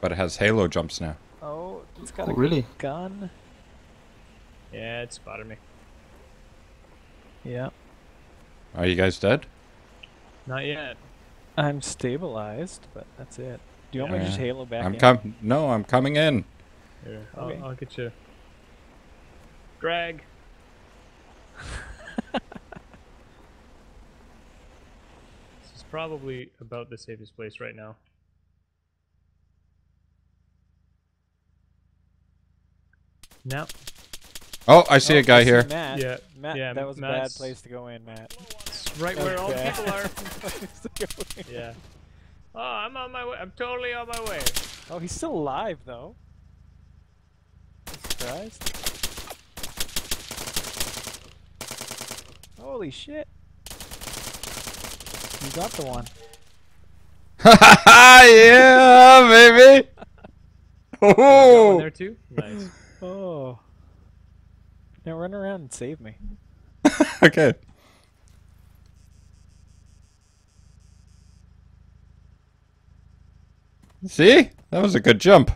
but it has Halo jumps now. Oh, it's got Oh, a really? gun. Yeah, it spotted me. Yeah. Are you guys dead? Not yet. I'm stabilized, but that's it. Do you want me to just halo back I'm in? com- No, I'm coming in. Here, I'll, Okay. I'll get you. Greg. this is probably about the safest place right now. Now, Oh, I see Oh, a guy see here. Matt. Yeah, Matt, yeah, that was a bad place to go in, Matt. it's right where was all the bad people are. place to go in. Yeah. Oh, I'm on my way. I'm totally on my way. Oh, he's still alive though. Surprised. Holy shit! You got the one. yeah, baby. Got one Oh, there too. Nice. Oh. Now run around and save me. okay. See, that was a good jump.